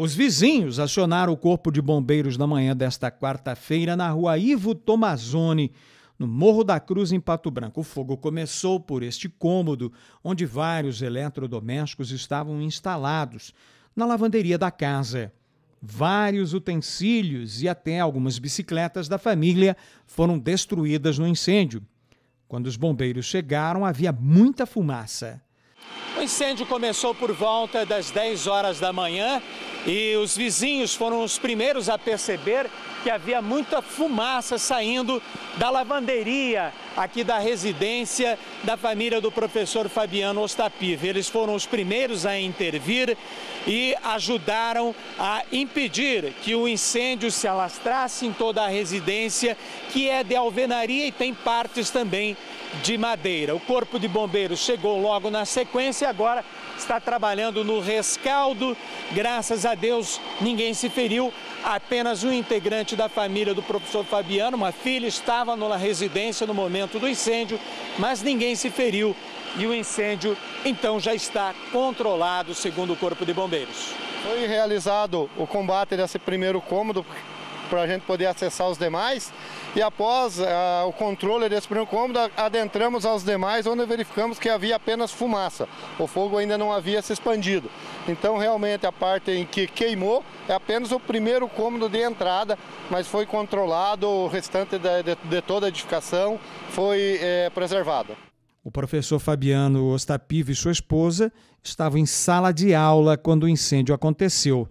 Os vizinhos acionaram o corpo de bombeiros na manhã desta quarta-feira na rua Ivo Tomazoni, no Morro da Cruz, em Pato Branco. O fogo começou por este cômodo, onde vários eletrodomésticos estavam instalados, na lavanderia da casa. Vários utensílios e até algumas bicicletas da família foram destruídas no incêndio. Quando os bombeiros chegaram, havia muita fumaça. O incêndio começou por volta das 10 horas da manhã e os vizinhos foram os primeiros a perceber que havia muita fumaça saindo da lavanderia aqui da residência da família do professor Fabiano Ostapiv. Eles foram os primeiros a intervir e ajudaram a impedir que o incêndio se alastrasse em toda a residência, que é de alvenaria e tem partes também de madeira. O Corpo de Bombeiros chegou logo na sequência e agora está trabalhando no rescaldo. Graças a Deus, ninguém se feriu. Apenas um integrante da família do professor Fabiano, uma filha, estava na residência no momento do incêndio, mas ninguém se feriu e o incêndio então já está controlado, segundo o Corpo de Bombeiros. Foi realizado o combate desse primeiro cômodo para a gente poder acessar os demais e após uh, o controle desse primeiro cômodo, adentramos aos demais, onde verificamos que havia apenas fumaça. O fogo ainda não havia se expandido. Então, realmente, a parte em que queimou é apenas o primeiro cômodo de entrada, mas foi controlado, o restante de, de, de toda a edificação foi é, preservado. O professor Fabiano Ostapivo e sua esposa estavam em sala de aula quando o incêndio aconteceu.